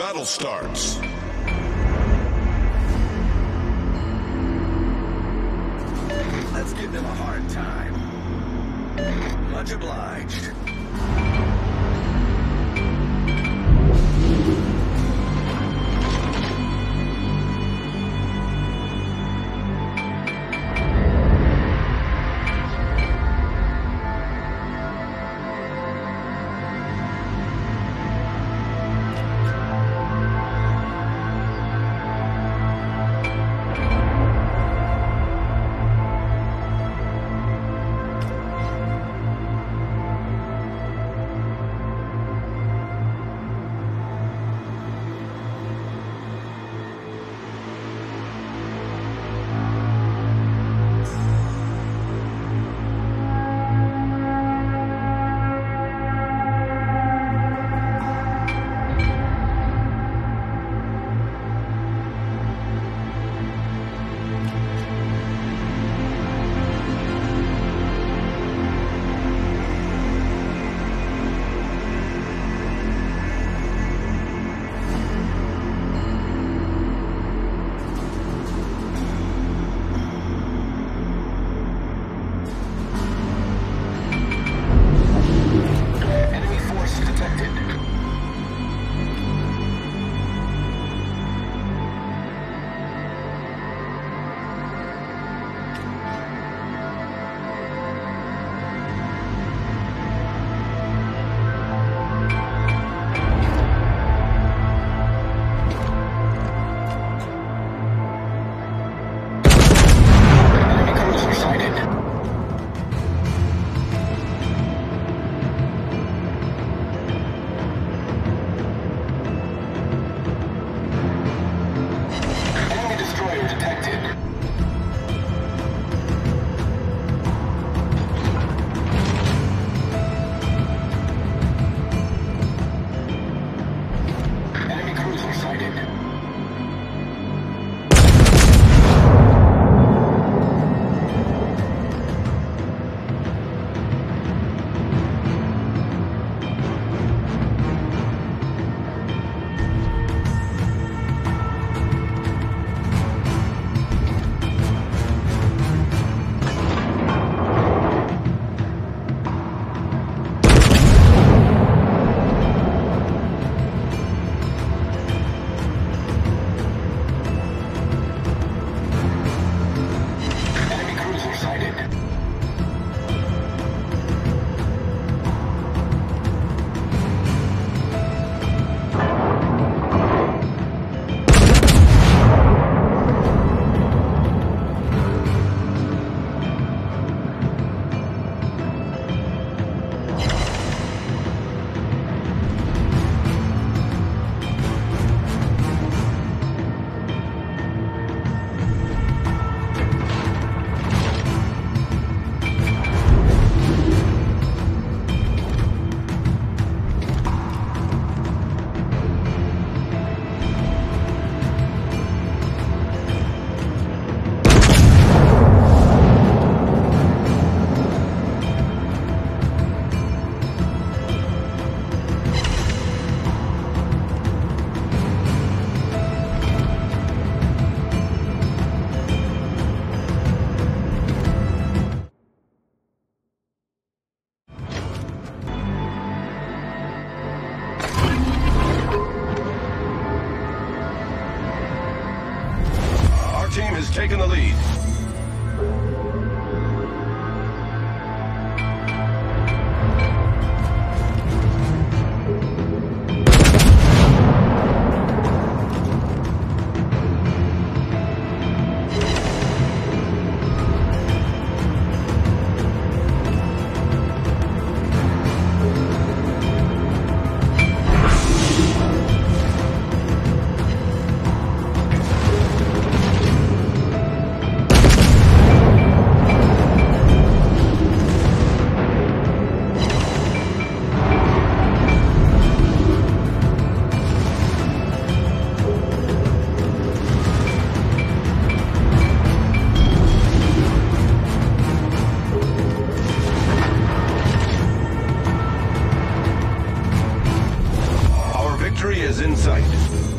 Battle starts. Let's give them a hard time. Much obliged. Taken the lead. is in sight.